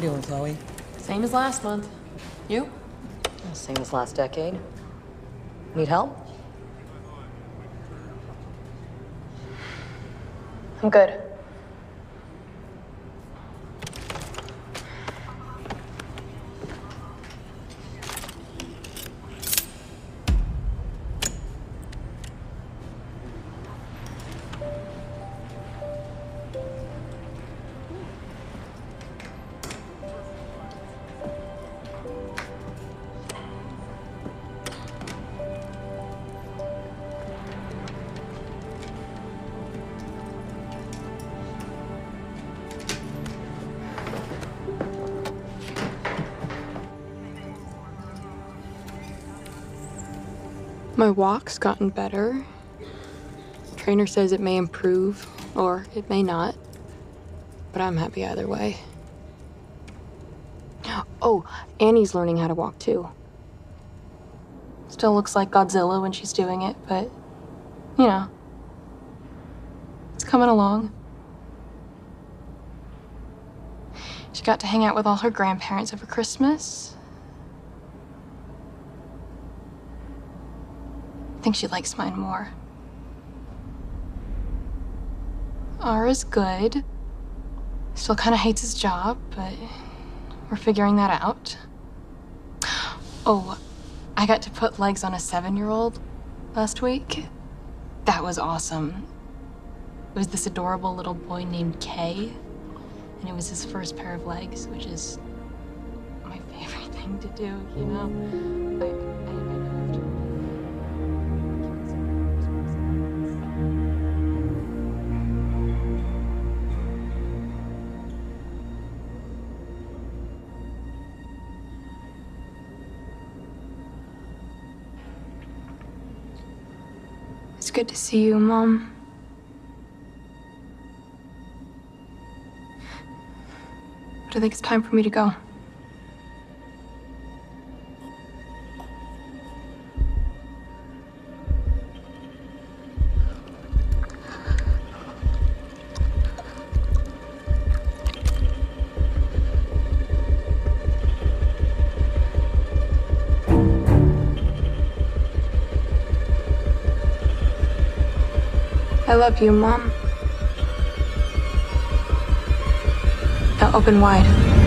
feeling, Chloe? Same as last month. You? Same as last decade. Need help? I'm good. My walk's gotten better. Trainer says it may improve, or it may not. But I'm happy either way. Oh, Annie's learning how to walk too. Still looks like Godzilla when she's doing it, but you know, it's coming along. She got to hang out with all her grandparents over Christmas. I think she likes mine more. R is good. Still kind of hates his job, but we're figuring that out. Oh, I got to put legs on a seven year old last week. That was awesome. It was this adorable little boy named Kay, and it was his first pair of legs, which is my favorite thing to do, you know? It's good to see you, Mom. But I think it's time for me to go. I love you, Mom. Now open wide.